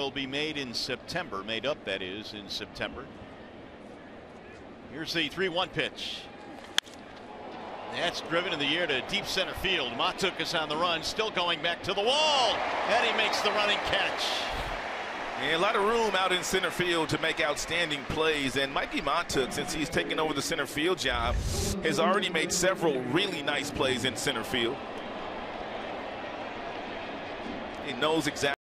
will be made in September, made up that is in September. Here's the 3-1 pitch. That's driven in the air to deep center field. Mahtook is on the run, still going back to the wall, and he makes the running catch. Yeah, a lot of room out in center field to make outstanding plays. And Mikie Mahtook, since he's taken over the center field job, has already made several really nice plays in center field. He knows exactly.